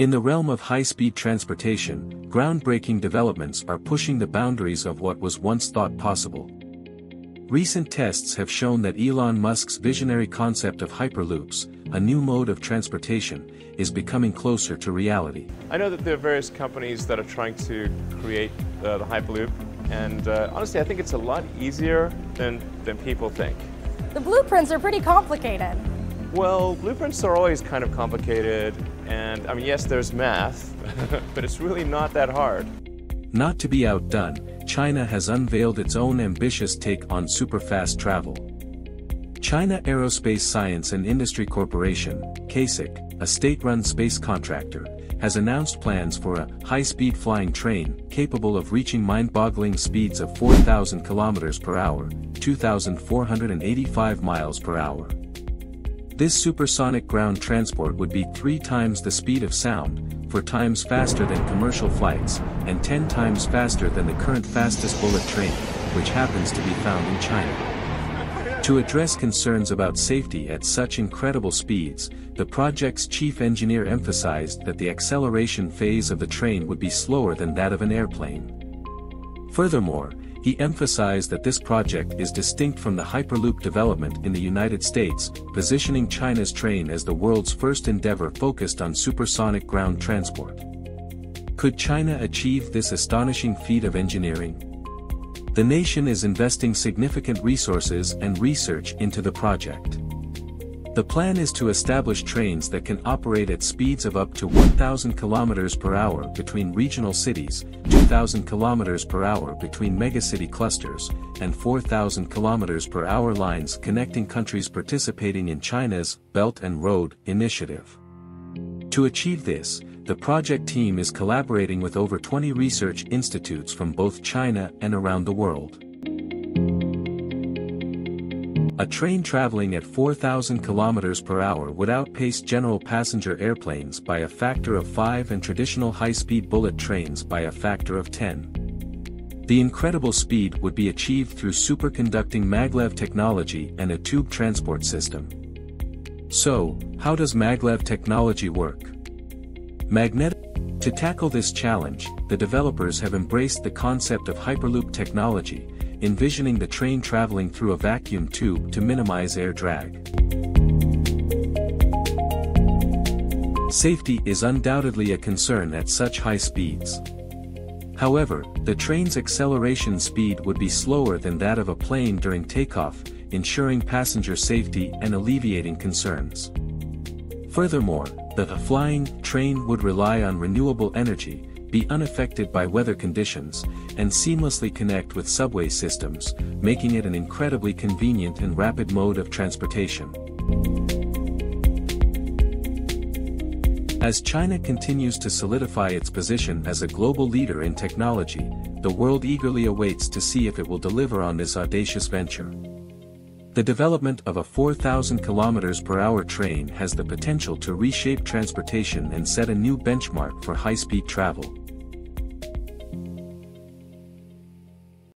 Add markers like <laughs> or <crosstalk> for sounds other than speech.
In the realm of high-speed transportation, groundbreaking developments are pushing the boundaries of what was once thought possible. Recent tests have shown that Elon Musk's visionary concept of hyperloops, a new mode of transportation, is becoming closer to reality. I know that there are various companies that are trying to create uh, the Hyperloop, and uh, honestly, I think it's a lot easier than, than people think. The blueprints are pretty complicated. Well, blueprints are always kind of complicated, and I mean, yes, there's math, <laughs> but it's really not that hard. Not to be outdone, China has unveiled its own ambitious take on superfast travel. China Aerospace Science and Industry Corporation, CASIC, a state-run space contractor, has announced plans for a high-speed flying train capable of reaching mind-boggling speeds of 4,000 km per hour, 2,485 miles per hour. This supersonic ground transport would be three times the speed of sound, four times faster than commercial flights, and 10 times faster than the current fastest bullet train, which happens to be found in China. To address concerns about safety at such incredible speeds, the project's chief engineer emphasized that the acceleration phase of the train would be slower than that of an airplane. Furthermore, he emphasized that this project is distinct from the Hyperloop development in the United States, positioning China's train as the world's first endeavor focused on supersonic ground transport. Could China achieve this astonishing feat of engineering? The nation is investing significant resources and research into the project. The plan is to establish trains that can operate at speeds of up to 1,000 km per hour between regional cities, 2,000 km per hour between megacity clusters, and 4,000 km per hour lines connecting countries participating in China's Belt and Road Initiative. To achieve this, the project team is collaborating with over 20 research institutes from both China and around the world. A train traveling at 4,000 km per hour would outpace general passenger airplanes by a factor of 5 and traditional high-speed bullet trains by a factor of 10. The incredible speed would be achieved through superconducting maglev technology and a tube transport system. So, how does maglev technology work? Magnetic to tackle this challenge, the developers have embraced the concept of Hyperloop technology, envisioning the train traveling through a vacuum tube to minimize air drag. Safety is undoubtedly a concern at such high speeds. However, the train's acceleration speed would be slower than that of a plane during takeoff, ensuring passenger safety and alleviating concerns. Furthermore, the flying train would rely on renewable energy, be unaffected by weather conditions, and seamlessly connect with subway systems, making it an incredibly convenient and rapid mode of transportation. As China continues to solidify its position as a global leader in technology, the world eagerly awaits to see if it will deliver on this audacious venture. The development of a 4,000 km per hour train has the potential to reshape transportation and set a new benchmark for high-speed travel.